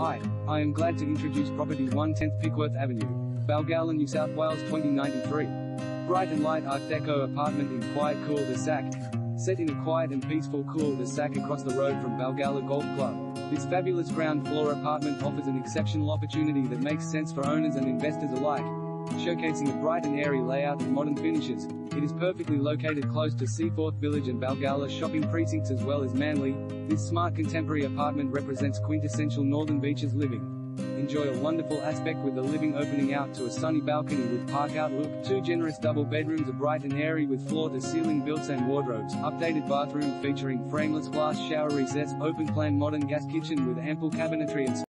Hi, I am glad to introduce property 110th Pickworth Avenue, Balgowlah, New South Wales 2093. Bright and light Art Deco apartment in quiet cul-de-sac. Set in a quiet and peaceful cul-de-sac across the road from Balgowlah Golf Club. This fabulous ground floor apartment offers an exceptional opportunity that makes sense for owners and investors alike. Showcasing a bright and airy layout and modern finishes, it is perfectly located close to Seaforth Village and Balgowlah shopping precincts as well as Manly. This smart contemporary apartment represents quintessential Northern Beaches living. Enjoy a wonderful aspect with the living opening out to a sunny balcony with park outlook, two generous double bedrooms are bright and airy with floor-to-ceiling built-in wardrobes, updated bathroom featuring frameless glass shower recess, open-plan modern gas kitchen with ample cabinetry and